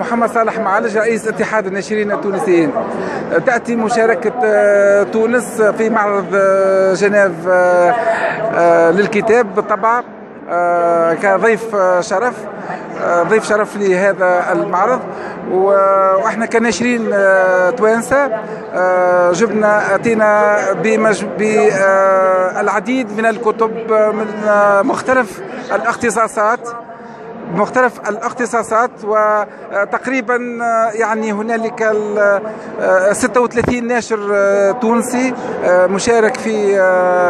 محمد صالح معالج رئيس اتحاد الناشرين التونسيين. تأتي مشاركة تونس في معرض جنيف للكتاب بالطبع كضيف شرف ضيف شرف لهذا المعرض. وإحنا كناشرين توانسة جبنا أتينا بالعديد من الكتب من مختلف الاختصاصات. بمختلف الاختصاصات وتقريبا يعني هنالك 36 ناشر تونسي مشارك في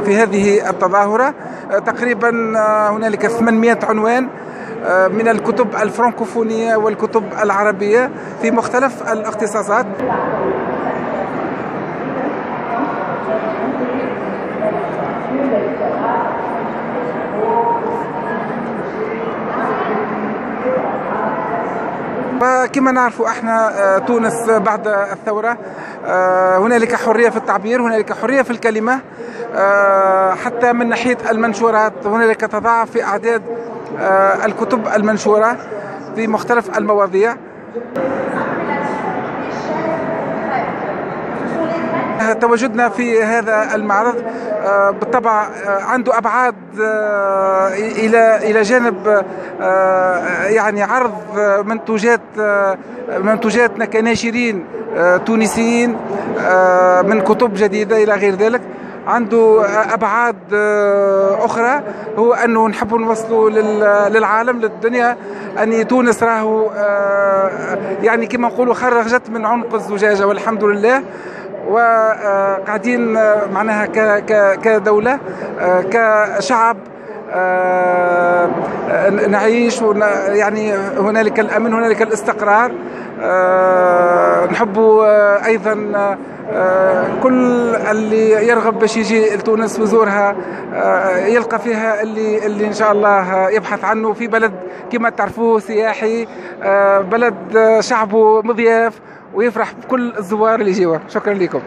في هذه التظاهرة. تقريبا هنالك 800 عنوان من الكتب الفرنكوفونية والكتب العربية في مختلف الاختصاصات. وكما نعرف إحنا تونس بعد الثورة هنالك حرية في التعبير هنالك حرية في الكلمة حتى من ناحية المنشورات هنالك تضاعف في أعداد الكتب المنشورة في مختلف المواضيع. تواجدنا في هذا المعرض بالطبع عنده أبعاد إلى إلى جانب يعني عرض منتوجات منتوجاتنا كناشرين تونسيين من كتب جديدة إلى غير ذلك. عنده أبعاد أخرى. هو أنه نحب نوصلوا للعالم للدنيا أن تونس راهو يعني كما نقولوا خرجت من عنق الزجاجة والحمد لله. وقاعدين معناها كدولة كشعب نعيش يعني هنالك الأمن هنالك الاستقرار. نحب أيضا كل اللي يرغب باش يجي لتونس ويزورها يلقى فيها اللي اللي إن شاء الله يبحث عنه في بلد كما تعرفوه سياحي بلد شعبه مضياف ويفرح بكل الزوار اللي يجيوا شكرا لكم.